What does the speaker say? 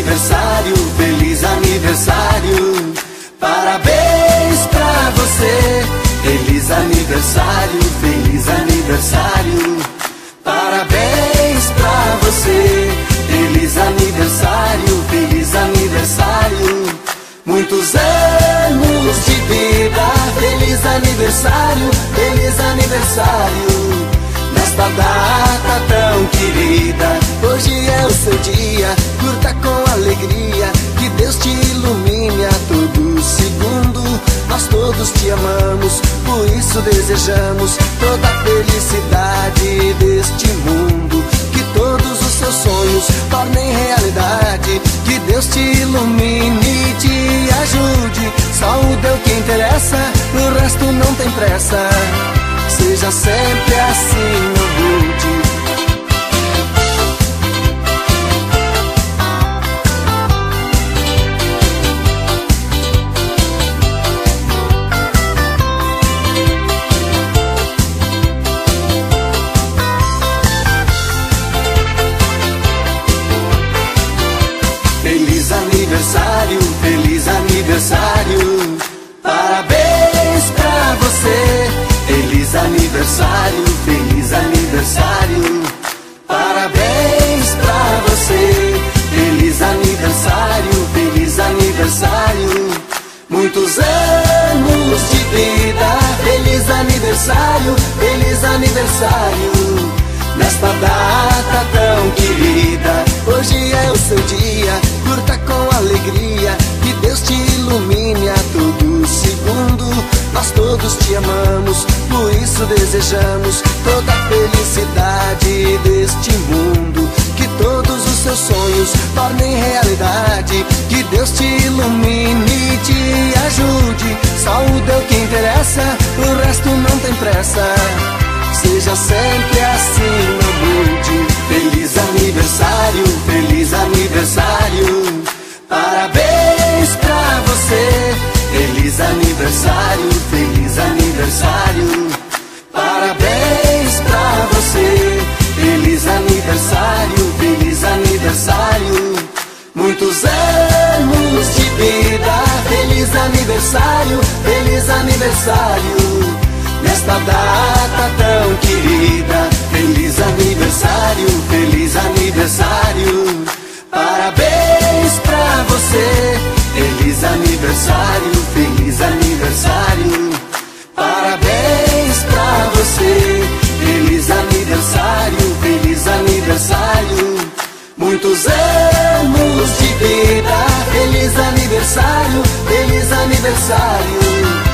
aniversário, feliz aniversário. Parabéns pra você. Feliz aniversário, feliz aniversário. Parabéns pra você. Feliz aniversário, feliz aniversário. Muitos anos de vida. Feliz aniversário, feliz aniversário. Nesta data tão querida. Todos te amamos, por isso desejamos toda a felicidade deste mundo. Que todos os seus sonhos tornem realidade, que Deus te ilumine e te ajude. Só o Deus que interessa, o resto não tem pressa. Seja sempre assim, humilde. Feliz aniversário, feliz aniversário. Parabéns pra você. Feliz aniversário, feliz aniversário. Parabéns pra você. Feliz aniversário, feliz aniversário. Muitos anos de vida. Feliz aniversário, feliz aniversário. Nesta data tão todos te amamos, por isso desejamos toda a felicidade deste mundo. Que todos os seus sonhos tornem realidade, que Deus te ilumine e te ajude. Só o Deus que interessa, o resto não tem pressa. Seja sempre Feliz aniversário, feliz aniversário. Parabéns pra você. Feliz aniversário, feliz aniversário. Muitos anos de vida. Feliz aniversário, feliz aniversário. Nesta data tão anos de vida, feliz aniversário, feliz aniversário.